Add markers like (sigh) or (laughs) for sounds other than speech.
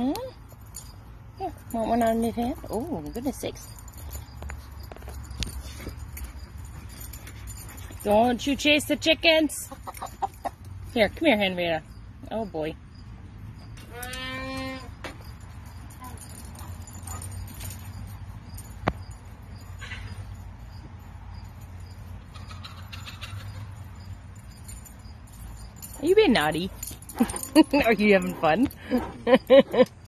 Hmm? Here, want one on his hand? Oh, goodness sakes. Don't you chase the chickens. Here, come here, Henrietta. Oh, boy. Are you being naughty? (laughs) Are you having fun? (laughs)